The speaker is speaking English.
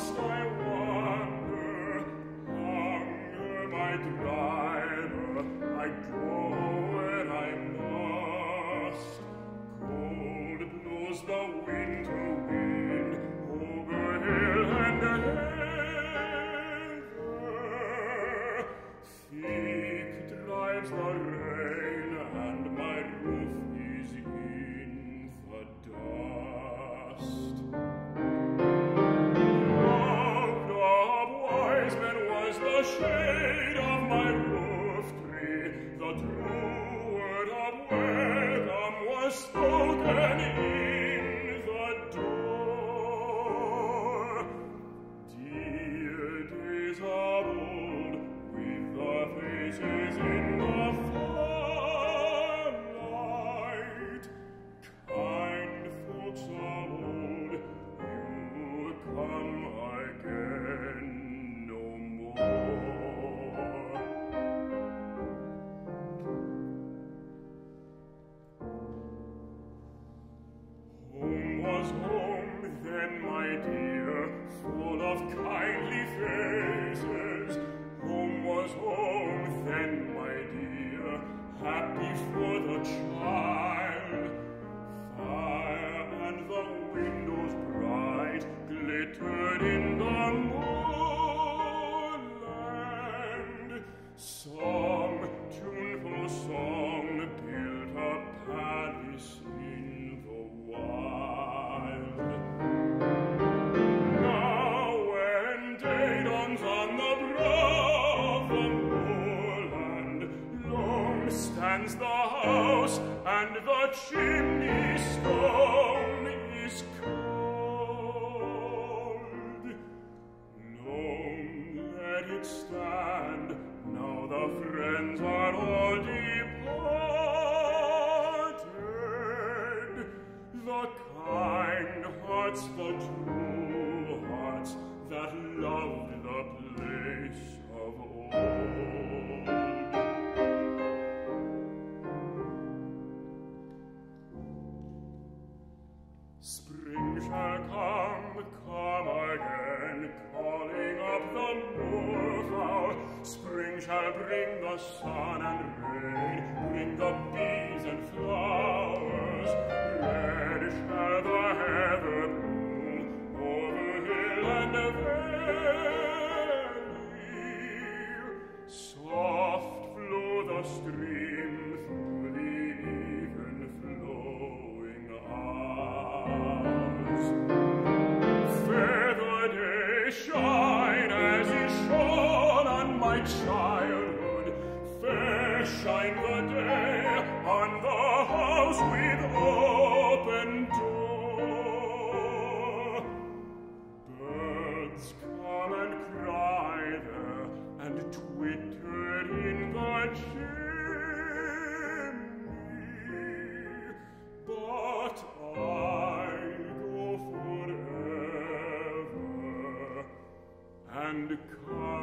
must shame. Home then, my dear, full of kindly faces. Home was home then, my dear, happy for the child. And the chimney stone is cold. Long let it stand, now the friends are all departed. The kind hearts, shall bring the sun and rain, bring the bees and flowers. Red shall the heather bloom over hill and valley. Soft flow the stream through the even flowing hours. Fair the day shine as it shone on my childhood. shine the on the house with open door. Birds come and cry there and twitter in the chimney. But I go forever and come